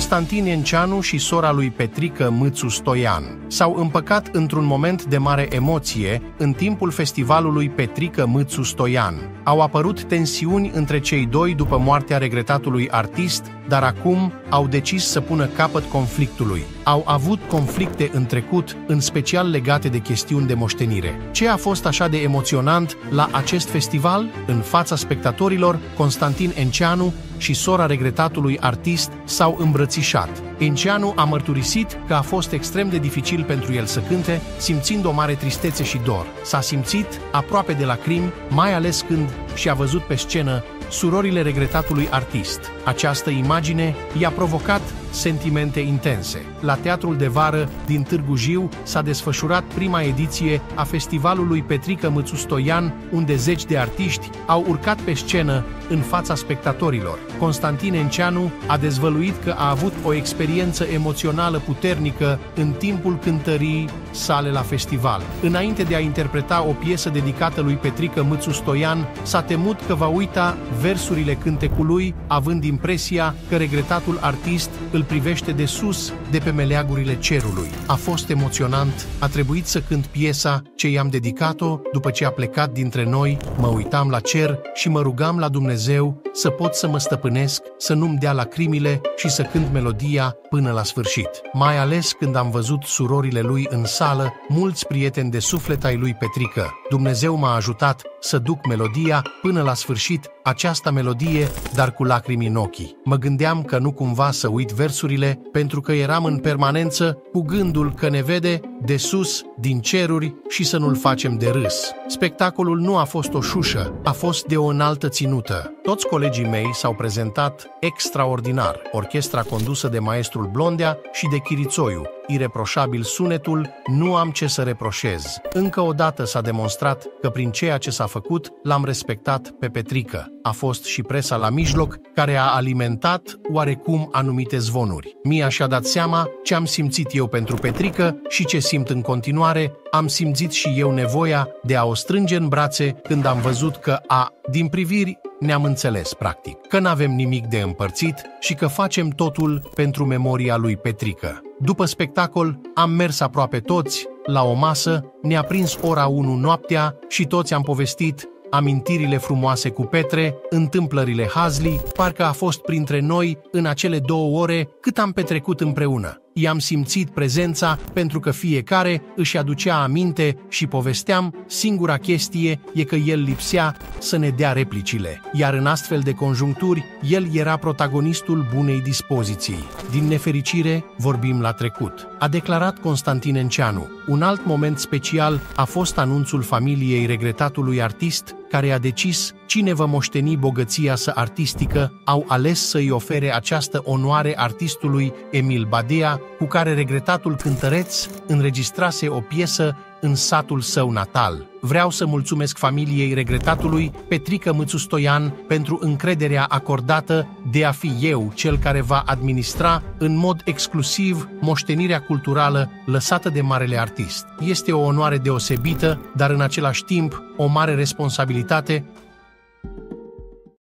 Constantin Enceanu și sora lui Petrică Mâțu Stoian s-au împăcat într-un moment de mare emoție în timpul festivalului Petrică Mâțu Stoian. Au apărut tensiuni între cei doi după moartea regretatului artist, dar acum au decis să pună capăt conflictului. Au avut conflicte în trecut, în special legate de chestiuni de moștenire. Ce a fost așa de emoționant la acest festival? În fața spectatorilor, Constantin Enceanu și sora regretatului artist s-au îmbrățișat. Enceanu a mărturisit că a fost extrem de dificil pentru el să cânte, simțind o mare tristețe și dor. S-a simțit aproape de lacrimi, mai ales când și-a văzut pe scenă surorile regretatului artist. Această imagine i-a provocat sentimente intense. La Teatrul de Vară din Târgu Jiu s-a desfășurat prima ediție a festivalului Petrică Mățu Stoian, unde zeci de artiști au urcat pe scenă în fața spectatorilor. Constantin Enceanu a dezvăluit că a avut o experiență emoțională puternică în timpul cântării sale la festival. Înainte de a interpreta o piesă dedicată lui Petrică Mățu Stoian, s-a temut că va uita versurile cântecului, având impresia că regretatul artist îl privește de sus, de pe meleagurile cerului. A fost emoționant, a trebuit să cânt piesa ce i-am dedicat-o după ce a plecat dintre noi, mă uitam la cer și mă rugam la Dumnezeu să pot să mă stăpânesc, să nu-mi dea lacrimile și să cânt melodia până la sfârșit. Mai ales când am văzut surorile lui în sală, mulți prieteni de suflet ai lui Petrică. Dumnezeu m-a ajutat să duc melodia până la sfârșit, această melodie, dar cu lacrimi în ochii. Mă gândeam că nu cumva să uit versurile, pentru că eram în permanență cu gândul că ne vede de sus, din ceruri și să nu-l facem de râs. Spectacolul nu a fost o șușă, a fost de o înaltă ținută. Toți colegii mei s-au prezentat extraordinar, orchestra condusă de maestrul Blondea și de Chirițoiu, ireproșabil sunetul, nu am ce să reproșez. Încă o dată s-a demonstrat că prin ceea ce s-a făcut, l-am respectat pe Petrică. A fost și presa la mijloc, care a alimentat oarecum anumite zvonuri. Mia și-a dat seama ce am simțit eu pentru Petrică și ce simt în continuare, am simțit și eu nevoia de a o strânge în brațe când am văzut că a, din priviri, ne-am înțeles, practic, că n-avem nimic de împărțit și că facem totul pentru memoria lui Petrică. După spectacol, am mers aproape toți la o masă, ne-a prins ora 1 noaptea și toți am povestit amintirile frumoase cu Petre, întâmplările Hazli, parcă a fost printre noi în acele două ore cât am petrecut împreună i-am simțit prezența pentru că fiecare își aducea aminte și povesteam, singura chestie e că el lipsea să ne dea replicile, iar în astfel de conjuncturi, el era protagonistul bunei dispoziții. Din nefericire, vorbim la trecut. A declarat Constantin Enceanu. Un alt moment special a fost anunțul familiei regretatului artist care a decis cine va moșteni bogăția să artistică, au ales să-i ofere această onoare artistului Emil Badea, cu care regretatul cântăreț înregistrase o piesă în satul său natal. Vreau să mulțumesc familiei regretatului Petrică Mâțu Stoian pentru încrederea acordată de a fi eu cel care va administra în mod exclusiv moștenirea culturală lăsată de marele artist. Este o onoare deosebită, dar în același timp o mare responsabilitate